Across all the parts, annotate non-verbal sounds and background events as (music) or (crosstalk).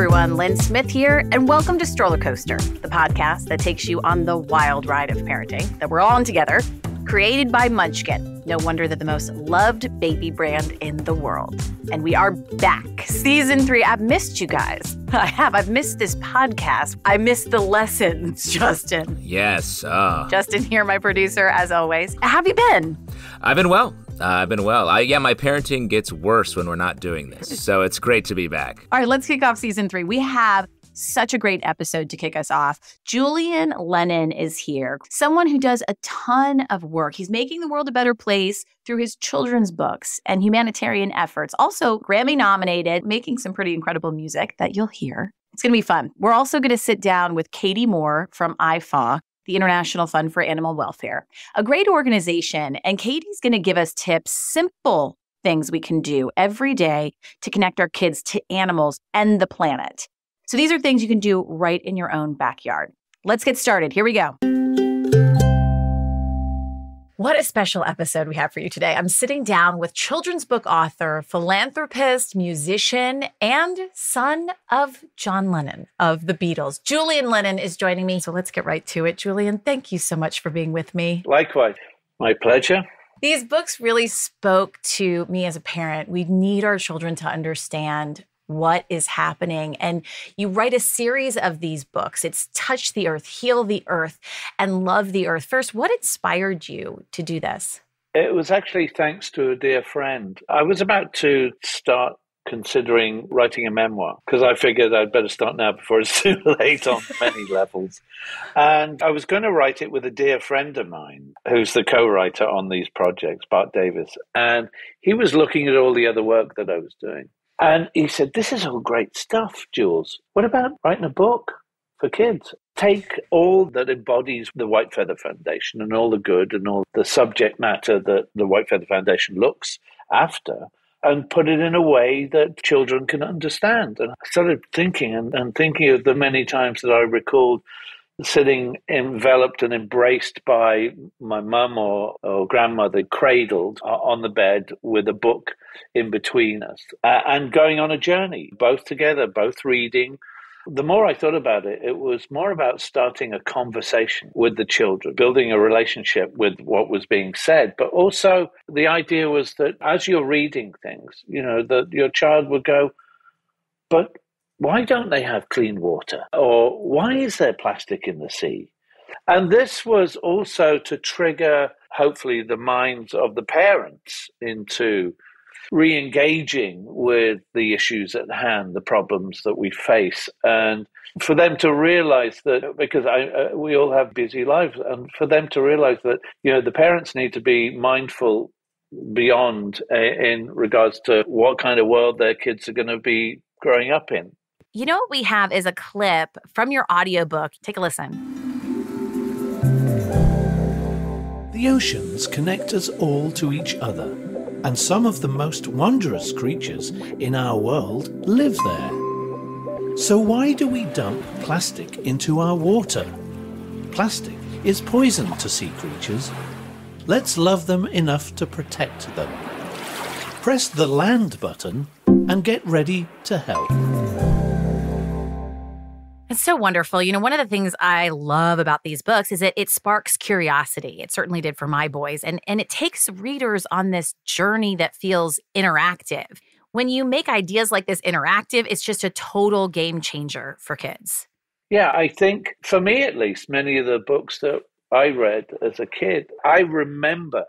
everyone. Lynn Smith here, and welcome to Stroller Coaster, the podcast that takes you on the wild ride of parenting that we're all on together, created by Munchkin. No wonder that the most loved baby brand in the world. And we are back. Season three. I've missed you guys. (laughs) I have. I've missed this podcast. I missed the lessons, (laughs) Justin. Yes. Uh, Justin here, my producer, as always. How have you been? I've been well. Uh, I've been well. I, yeah, my parenting gets worse when we're not doing this. So it's great to be back. All right, let's kick off season three. We have such a great episode to kick us off. Julian Lennon is here, someone who does a ton of work. He's making the world a better place through his children's books and humanitarian efforts. Also, Grammy nominated, making some pretty incredible music that you'll hear. It's going to be fun. We're also going to sit down with Katie Moore from IFAW, the International Fund for Animal Welfare, a great organization. And Katie's going to give us tips, simple things we can do every day to connect our kids to animals and the planet. So these are things you can do right in your own backyard. Let's get started. Here we go. What a special episode we have for you today. I'm sitting down with children's book author, philanthropist, musician, and son of John Lennon of the Beatles. Julian Lennon is joining me. So let's get right to it. Julian, thank you so much for being with me. Likewise. My pleasure. These books really spoke to me as a parent. We need our children to understand what is happening. And you write a series of these books. It's Touch the Earth, Heal the Earth, and Love the Earth. First, what inspired you to do this? It was actually thanks to a dear friend. I was about to start considering writing a memoir because I figured I'd better start now before it's (laughs) too late on many (laughs) levels. And I was going to write it with a dear friend of mine who's the co writer on these projects, Bart Davis. And he was looking at all the other work that I was doing. And he said, This is all great stuff, Jules. What about writing a book for kids? Take all that embodies the White Feather Foundation and all the good and all the subject matter that the White Feather Foundation looks after and put it in a way that children can understand. And I started thinking and, and thinking of the many times that I recalled sitting enveloped and embraced by my mum or, or grandmother, cradled on the bed with a book in between us, uh, and going on a journey, both together, both reading. The more I thought about it, it was more about starting a conversation with the children, building a relationship with what was being said. But also, the idea was that as you're reading things, you know, that your child would go, But why don't they have clean water? Or why is there plastic in the sea? And this was also to trigger, hopefully, the minds of the parents into re engaging with the issues at hand, the problems that we face, and for them to realize that because I, uh, we all have busy lives, and for them to realize that you know the parents need to be mindful beyond uh, in regards to what kind of world their kids are going to be growing up in. You know what we have is a clip from your audiobook. Take a listen. The oceans connect us all to each other, and some of the most wondrous creatures in our world live there. So, why do we dump plastic into our water? Plastic is poison to sea creatures. Let's love them enough to protect them. Press the land button and get ready to help. It's so wonderful. You know, one of the things I love about these books is that it sparks curiosity. It certainly did for my boys. And and it takes readers on this journey that feels interactive. When you make ideas like this interactive, it's just a total game changer for kids. Yeah, I think for me at least, many of the books that I read as a kid, I remember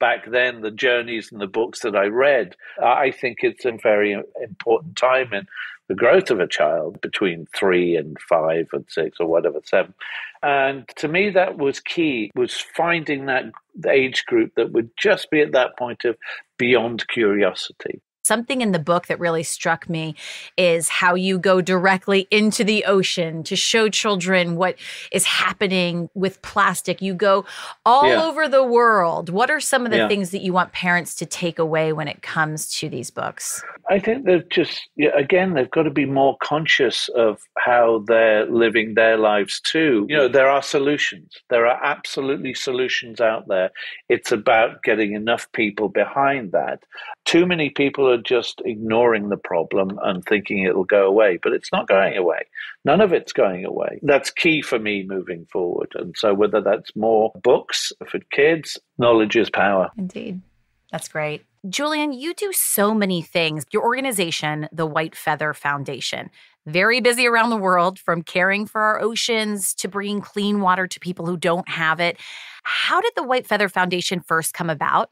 back then the journeys and the books that I read. I think it's a very uh, important time in the growth of a child between three and five and six or whatever, seven. And to me, that was key, was finding that age group that would just be at that point of beyond curiosity. Something in the book that really struck me is how you go directly into the ocean to show children what is happening with plastic. You go all yeah. over the world. What are some of the yeah. things that you want parents to take away when it comes to these books? I think they've just, again, they've got to be more conscious of how they're living their lives too. You know, there are solutions. There are absolutely solutions out there. It's about getting enough people behind that. Too many people are are just ignoring the problem and thinking it'll go away, but it's not going away. None of it's going away. That's key for me moving forward. And so, whether that's more books for kids, knowledge is power. Indeed. That's great. Julian, you do so many things. Your organization, the White Feather Foundation, very busy around the world from caring for our oceans to bringing clean water to people who don't have it. How did the White Feather Foundation first come about?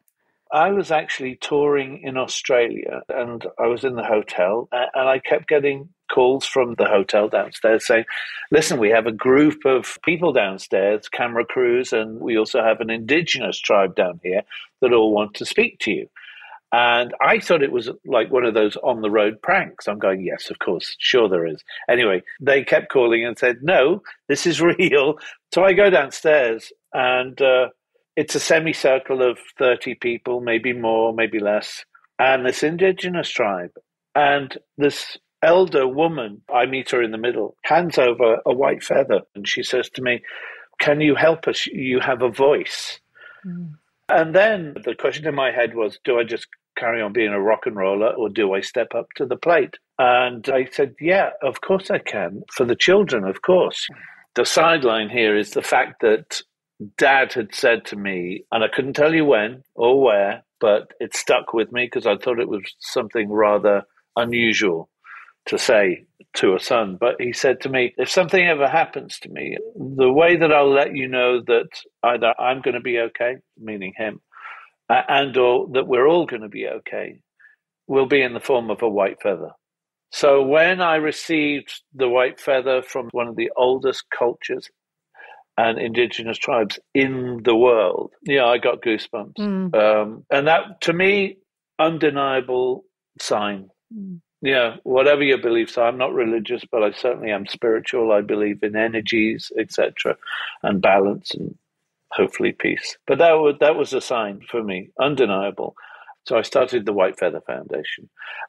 I was actually touring in Australia and I was in the hotel and I kept getting calls from the hotel downstairs saying, listen, we have a group of people downstairs, camera crews, and we also have an indigenous tribe down here that all want to speak to you. And I thought it was like one of those on the road pranks. I'm going, yes, of course, sure there is. Anyway, they kept calling and said, no, this is (laughs) real. So I go downstairs and uh, it's a semicircle of 30 people, maybe more, maybe less, and this indigenous tribe. And this elder woman, I meet her in the middle, hands over a white feather, and she says to me, Can you help us? You have a voice. Mm. And then the question in my head was, Do I just carry on being a rock and roller or do I step up to the plate? And I said, Yeah, of course I can. For the children, of course. The sideline here is the fact that dad had said to me, and I couldn't tell you when or where, but it stuck with me because I thought it was something rather unusual to say to a son. But he said to me, if something ever happens to me, the way that I'll let you know that either I'm going to be okay, meaning him, and or that we're all going to be okay, will be in the form of a white feather. So when I received the white feather from one of the oldest cultures and indigenous tribes in the world. Yeah, I got goosebumps. Mm. Um, and that, to me, undeniable sign. Mm. Yeah, whatever your beliefs are, I'm not religious, but I certainly am spiritual. I believe in energies, etc., and balance and hopefully peace. But that was that was a sign for me, undeniable. So I started the White Feather Foundation.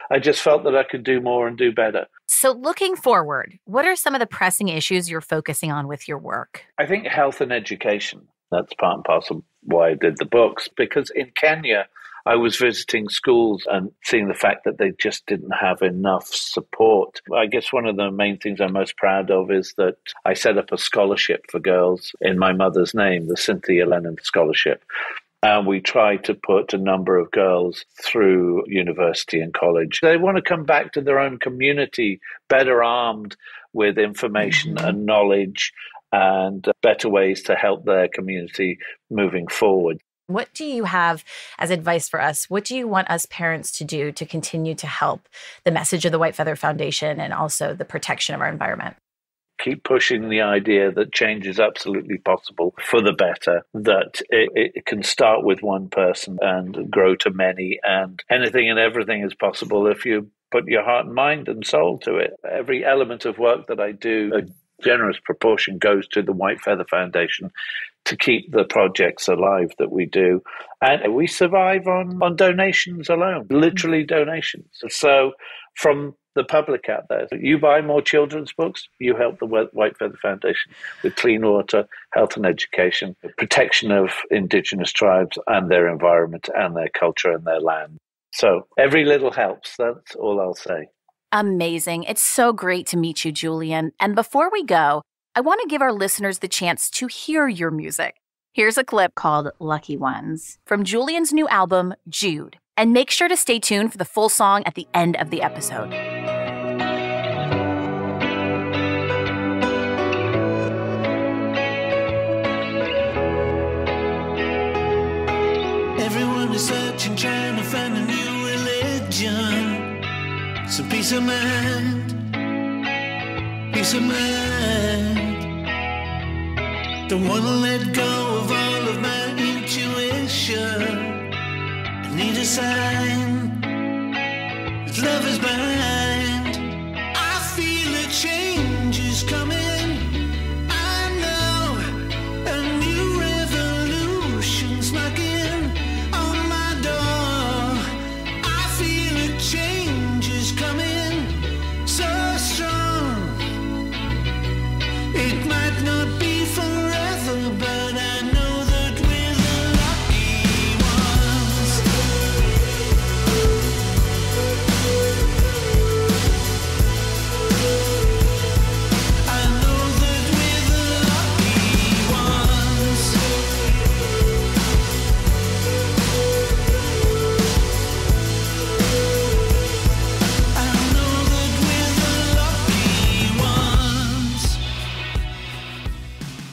I just felt that I could do more and do better. So, looking forward, what are some of the pressing issues you're focusing on with your work? I think health and education. That's part and parcel why I did the books, because in Kenya, I was visiting schools and seeing the fact that they just didn't have enough support. I guess one of the main things I'm most proud of is that I set up a scholarship for girls in my mother's name, the Cynthia Lennon Scholarship. And we try to put a number of girls through university and college. They want to come back to their own community better armed with information mm-hmm. and knowledge and better ways to help their community moving forward. What do you have as advice for us? What do you want us parents to do to continue to help the message of the White Feather Foundation and also the protection of our environment? Keep pushing the idea that change is absolutely possible for the better, that it, it, can start with one person and grow to many, and anything and everything is possible if you put your heart and mind and soul to it. Every element of work that I do, a generous proportion goes to the White Feather Foundation to keep the projects alive that we do. And we survive on, on donations alone, literally donations. So from the public out there. You buy more children's books, you help the White Feather Foundation with clean water, health and education, protection of indigenous tribes and their environment and their culture and their land. So every little helps. That's all I'll say. Amazing. It's so great to meet you, Julian. And before we go, I want to give our listeners the chance to hear your music. Here's a clip called Lucky Ones from Julian's new album, Jude. And make sure to stay tuned for the full song at the end of the episode. Peace of mind, peace of mind. Don't wanna let go of all of my intuition need a sign.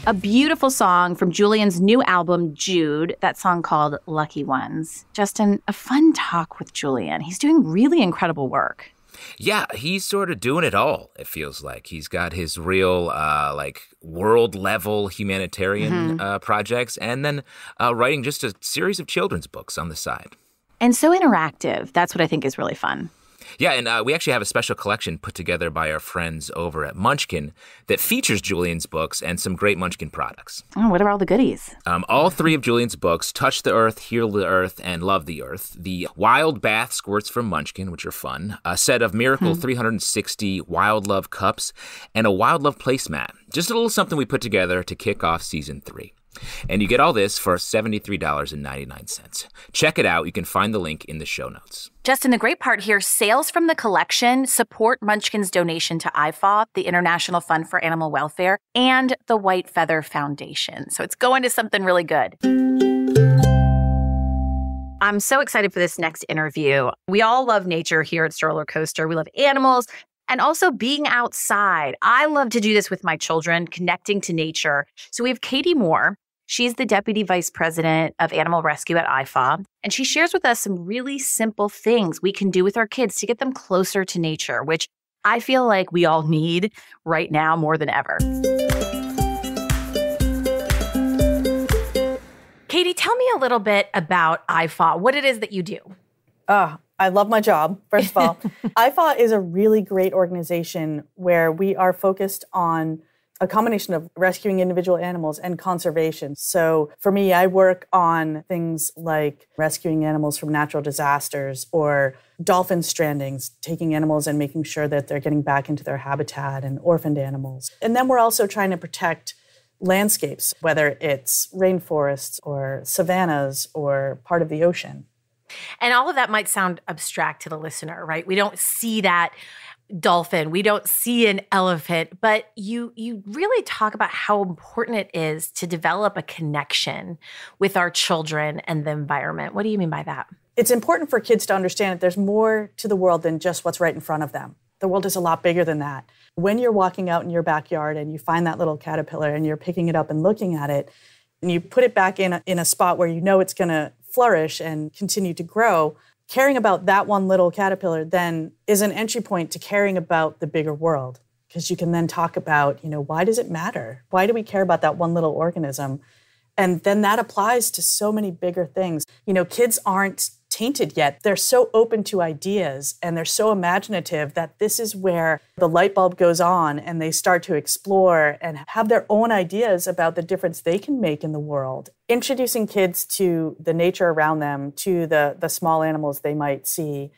A beautiful song from Julian's new album, Jude, that song called Lucky Ones. Justin, a fun talk with Julian. He's doing really incredible work. Yeah, he's sort of doing it all, it feels like. He's got his real, uh, like, world level humanitarian Mm-hmm. uh, projects and then uh, writing just a series of children's books on the side. And so interactive. That's what I think is really fun. Yeah, and uh, we actually have a special collection put together by our friends over at Munchkin that features Julian's books and some great Munchkin products. Oh, what are all the goodies? Um, all three of Julian's books, Touch the Earth, Heal the Earth, and Love the Earth. The Wild Bath Squirts from Munchkin, which are fun. A set of Miracle 360 Wild Love Cups, and a Wild Love placemat. Just a little something we put together to kick off season three. And you get all this for $73.99. Check it out. You can find the link in the show notes. Justin, the great part here sales from the collection support Munchkin's donation to IFAW, the International Fund for Animal Welfare, and the White Feather Foundation. So it's going to something really good. I'm so excited for this next interview. We all love nature here at Stroller Coaster. We love animals and also being outside. I love to do this with my children, connecting to nature. So we have Katie Moore. She's the Deputy Vice President of Animal Rescue at IFAW, and she shares with us some really simple things we can do with our kids to get them closer to nature, which I feel like we all need right now more than ever. Katie, tell me a little bit about IFAW, what it is that you do. Ah, I love my job, first of all. (laughs) IFAW is a really great organization where we are focused on a combination of rescuing individual animals and conservation. So for me, I work on things like rescuing animals from natural disasters or dolphin strandings, taking animals and making sure that they're getting back into their habitat and orphaned animals. And then we're also trying to protect landscapes, whether it's rainforests or savannas or part of the ocean. And all of that might sound abstract to the listener, right? We don't see that dolphin, we don't see an elephant, but you you really talk about how important it is to develop a connection with our children and the environment. What do you mean by that? It's important for kids to understand that there's more to the world than just what's right in front of them. The world is a lot bigger than that. When you're walking out in your backyard and you find that little caterpillar and you're picking it up and looking at it, and you put it back in a, in a spot where you know it's going to flourish and continue to grow, caring about that one little caterpillar then is an entry point to caring about the bigger world because you can then talk about, you know, why does it matter? Why do we care about that one little organism? And then that applies to so many bigger things. You know, kids aren't tainted yet. They're so open to ideas and they're so imaginative that this is where the light bulb goes on and they start to explore and have their own ideas about the difference they can make in the world. Introducing kids to the nature around them, to the, the small animals they might see,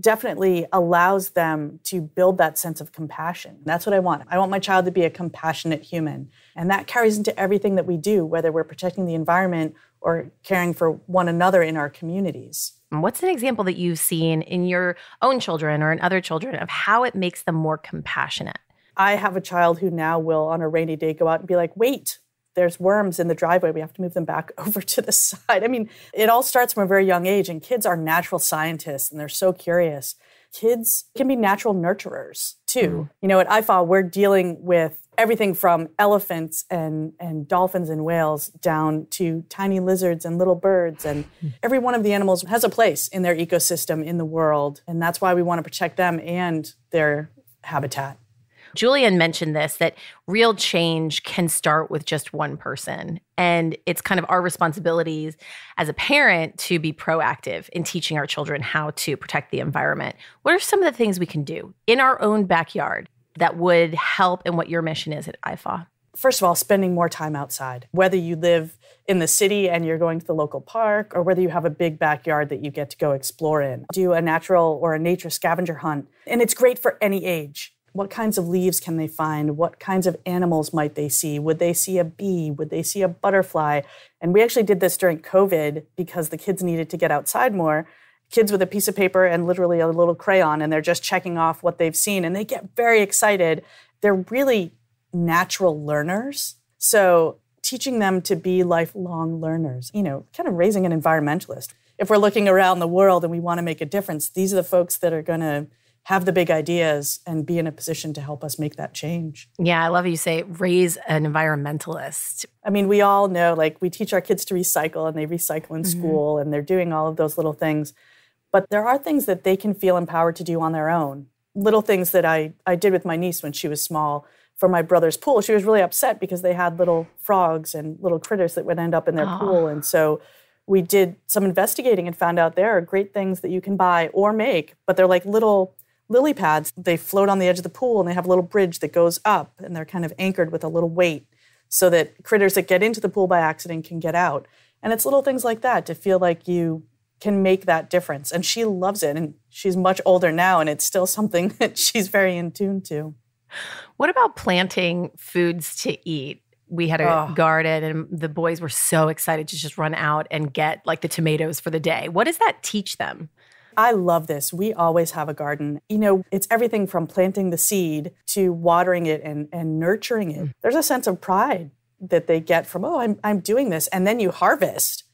definitely allows them to build that sense of compassion. That's what I want. I want my child to be a compassionate human. And that carries into everything that we do, whether we're protecting the environment or caring for one another in our communities. What's an example that you've seen in your own children or in other children of how it makes them more compassionate? I have a child who now will, on a rainy day, go out and be like, wait, there's worms in the driveway. We have to move them back (laughs) over to the side. I mean, it all starts from a very young age, and kids are natural scientists and they're so curious. Kids can be natural nurturers too. Mm. You know, at IFAW, we're dealing with everything from elephants and, and dolphins and whales down to tiny lizards and little birds. And hmm. every one of the animals has a place in their ecosystem in the world. And that's why we want to protect them and their habitat. Julian mentioned this that real change can start with just one person. And it's kind of our responsibilities as a parent to be proactive in teaching our children how to protect the environment. What are some of the things we can do in our own backyard that would help in what your mission is at IFAW? First of all, spending more time outside, whether you live in the city and you're going to the local park, or whether you have a big backyard that you get to go explore in. Do a natural or a nature scavenger hunt. And it's great for any age. What kinds of leaves can they find? What kinds of animals might they see? Would they see a bee? Would they see a butterfly? And we actually did this during COVID because the kids needed to get outside more. Kids with a piece of paper and literally a little crayon, and they're just checking off what they've seen, and they get very excited. They're really natural learners. So, teaching them to be lifelong learners, you know, kind of raising an environmentalist. If we're looking around the world and we want to make a difference, these are the folks that are going to have the big ideas and be in a position to help us make that change. Yeah, I love you say raise an environmentalist. I mean, we all know like we teach our kids to recycle and they recycle in mm-hmm. school and they're doing all of those little things. But there are things that they can feel empowered to do on their own. Little things that I, I did with my niece when she was small for my brother's pool. She was really upset because they had little frogs and little critters that would end up in their oh. pool. And so we did some investigating and found out there are great things that you can buy or make, but they're like little lily pads. They float on the edge of the pool and they have a little bridge that goes up and they're kind of anchored with a little weight so that critters that get into the pool by accident can get out. And it's little things like that to feel like you can make that difference. And she loves it. And she's much older now, and it's still something (laughs) that she's very in tune to. What about planting foods to eat? We had a oh. garden, and the boys were so excited to just run out and get like the tomatoes for the day. What does that teach them? I love this. We always have a garden. You know, it's everything from planting the seed to watering it and, and nurturing it. Mm. There's a sense of pride that they get from, oh, I'm, I'm doing this. And then you harvest.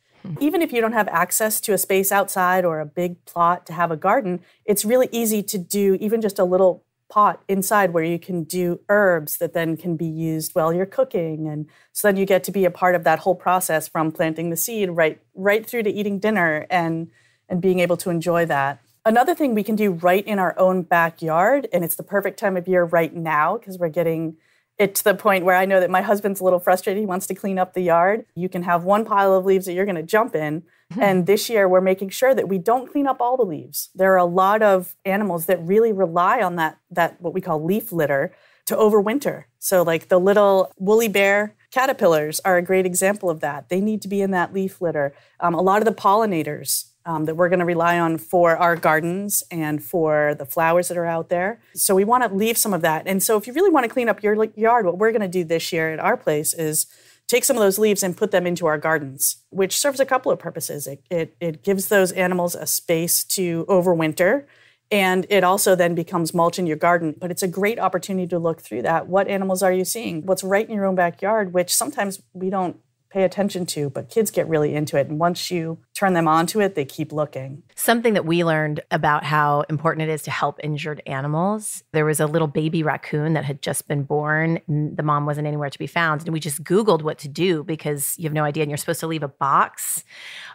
Even if you don't have access to a space outside or a big plot to have a garden, it's really easy to do even just a little pot inside where you can do herbs that then can be used while you're cooking and so then you get to be a part of that whole process from planting the seed right right through to eating dinner and and being able to enjoy that. Another thing we can do right in our own backyard, and it's the perfect time of year right now because we're getting it to the point where I know that my husband's a little frustrated. He wants to clean up the yard. You can have one pile of leaves that you're going to jump in. Mm-hmm. And this year, we're making sure that we don't clean up all the leaves. There are a lot of animals that really rely on that, that what we call leaf litter to overwinter. So, like the little woolly bear caterpillars are a great example of that. They need to be in that leaf litter. Um, a lot of the pollinators um, that we're going to rely on for our gardens and for the flowers that are out there. So we want to leave some of that. And so if you really want to clean up your yard, what we're going to do this year at our place is take some of those leaves and put them into our gardens, which serves a couple of purposes. It, it, it gives those animals a space to overwinter. And it also then becomes mulch in your garden. But it's a great opportunity to look through that. What animals are you seeing? What's right in your own backyard, which sometimes we don't pay attention to, but kids get really into it. And once you turn them onto it, they keep looking. Something that we learned about how important it is to help injured animals. There was a little baby raccoon that had just been born. And the mom wasn't anywhere to be found. And we just Googled what to do because you have no idea. And you're supposed to leave a box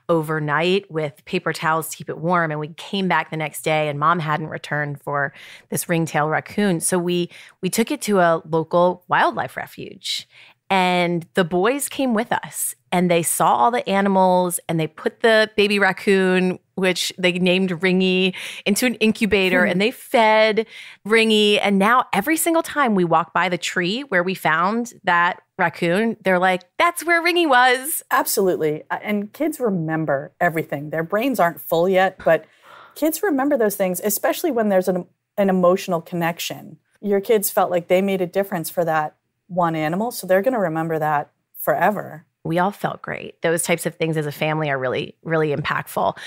overnight with paper towels to keep it warm. And we came back the next day and mom hadn't returned for this ringtail raccoon. So we we took it to a local wildlife refuge and the boys came with us and they saw all the animals and they put the baby raccoon, which they named Ringy, into an incubator hmm. and they fed Ringy. And now every single time we walk by the tree where we found that raccoon, they're like, that's where Ringy was. Absolutely. Uh, and kids remember everything. Their brains aren't full yet, but kids remember those things, especially when there's an, an emotional connection. Your kids felt like they made a difference for that one animal. So they're going to remember that forever. We all felt great. Those types of things as a family are really, really impactful.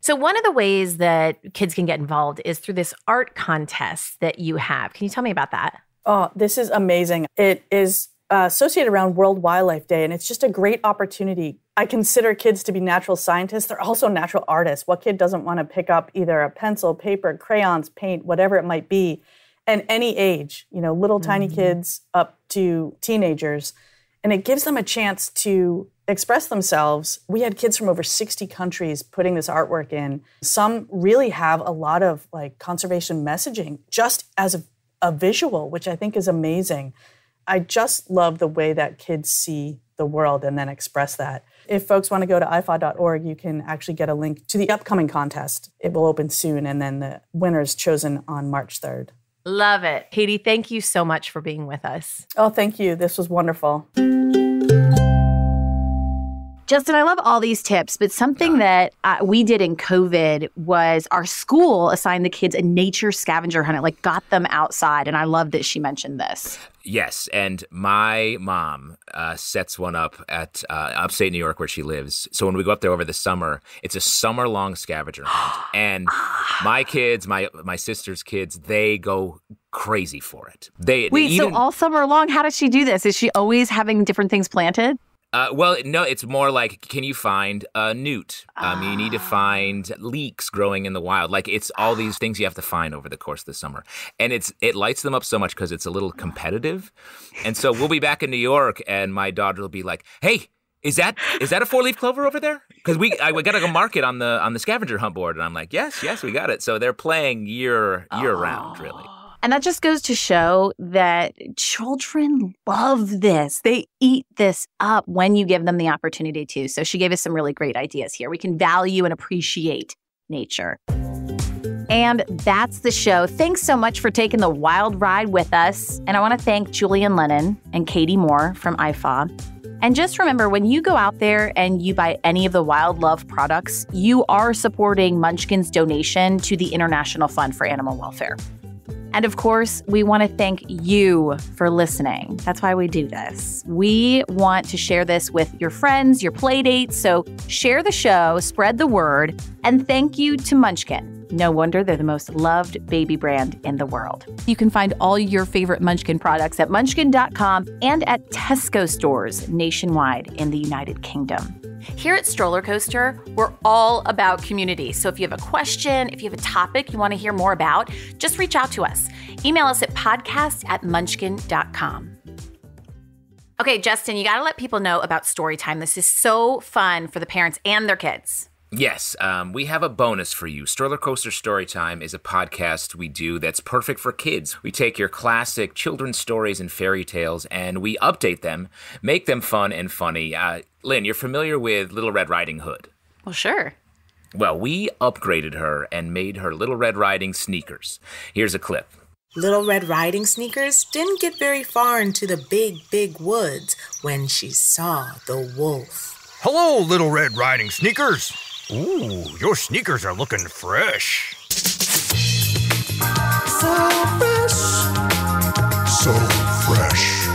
So, one of the ways that kids can get involved is through this art contest that you have. Can you tell me about that? Oh, this is amazing. It is uh, associated around World Wildlife Day, and it's just a great opportunity. I consider kids to be natural scientists. They're also natural artists. What kid doesn't want to pick up either a pencil, paper, crayons, paint, whatever it might be, and any age, you know, little tiny mm-hmm. kids up to teenagers. And it gives them a chance to express themselves. We had kids from over 60 countries putting this artwork in. Some really have a lot of like conservation messaging just as a, a visual, which I think is amazing. I just love the way that kids see the world and then express that. If folks want to go to ifaw.org, you can actually get a link to the upcoming contest. It will open soon, and then the winner is chosen on March 3rd. Love it. Katie, thank you so much for being with us. Oh, thank you. This was wonderful. Justin, I love all these tips, but something that uh, we did in COVID was our school assigned the kids a nature scavenger hunt. It like got them outside, and I love that she mentioned this. Yes, and my mom uh, sets one up at uh, upstate New York where she lives. So when we go up there over the summer, it's a summer long scavenger hunt, (gasps) and my kids, my my sister's kids, they go crazy for it. They wait. Even, so all summer long, how does she do this? Is she always having different things planted? Uh, well, no, it's more like can you find a newt? Um, you need to find leeks growing in the wild. Like it's all these things you have to find over the course of the summer, and it's it lights them up so much because it's a little competitive. And so we'll be back in New York, and my daughter will be like, "Hey." Is that is that a four leaf clover over there? Because we I, we got to go mark it on the on the scavenger hunt board, and I'm like, yes, yes, we got it. So they're playing year year round, really. And that just goes to show that children love this. They eat this up when you give them the opportunity to. So she gave us some really great ideas here. We can value and appreciate nature. And that's the show. Thanks so much for taking the wild ride with us. And I want to thank Julian Lennon and Katie Moore from IFAW. And just remember when you go out there and you buy any of the Wild Love products, you are supporting Munchkin's donation to the International Fund for Animal Welfare. And of course, we want to thank you for listening. That's why we do this. We want to share this with your friends, your playdates. So share the show, spread the word, and thank you to Munchkin. No wonder they're the most loved baby brand in the world. You can find all your favorite Munchkin products at munchkin.com and at Tesco stores nationwide in the United Kingdom. Here at Stroller Coaster, we're all about community. So if you have a question, if you have a topic you want to hear more about, just reach out to us. Email us at podcast at munchkin.com. Okay, Justin, you got to let people know about story time. This is so fun for the parents and their kids. Yes, um, we have a bonus for you. Stroller Coaster Storytime is a podcast we do that's perfect for kids. We take your classic children's stories and fairy tales and we update them, make them fun and funny. Uh, Lynn, you're familiar with Little Red Riding Hood. Well, sure. Well, we upgraded her and made her Little Red Riding sneakers. Here's a clip. Little Red Riding Sneakers didn't get very far into the big, big woods when she saw the wolf. Hello, Little Red Riding Sneakers. Ooh, your sneakers are looking fresh. So fresh. So fresh.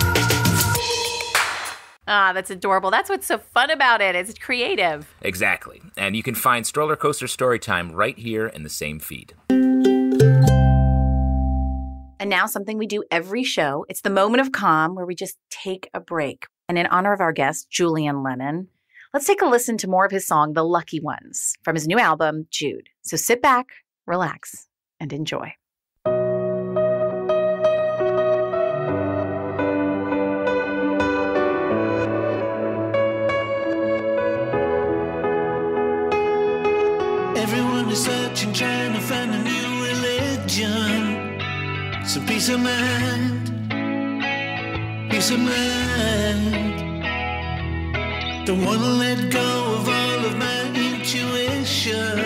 Ah, that's adorable. That's what's so fun about it. It's creative. Exactly. And you can find Stroller Coaster Storytime right here in the same feed. And now, something we do every show it's the moment of calm where we just take a break. And in honor of our guest, Julian Lennon, let's take a listen to more of his song, The Lucky Ones, from his new album, Jude. So sit back, relax, and enjoy. Everyone is searching, trying to find a new religion. Some peace of mind, peace of mind. Don't wanna let go of all of my intuition.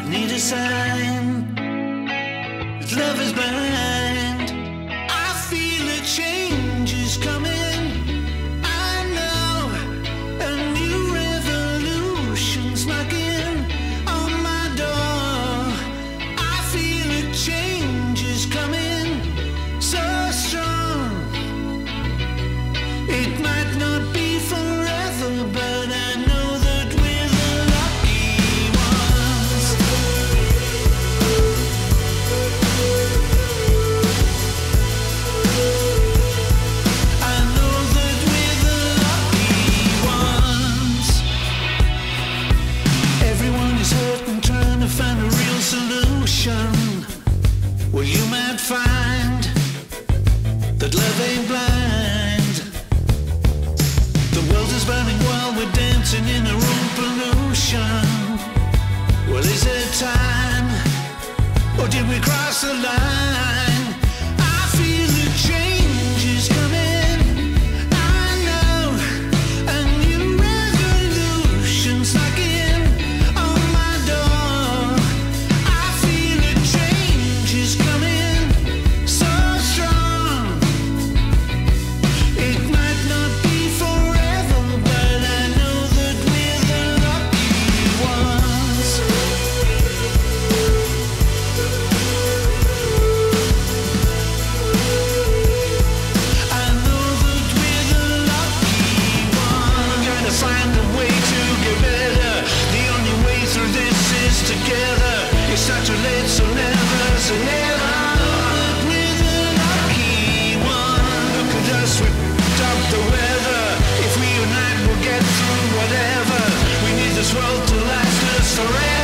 I need a sign love is blind. Blind. The world is burning while we're dancing in our own. Well, is it time? Or did we cross the line? forever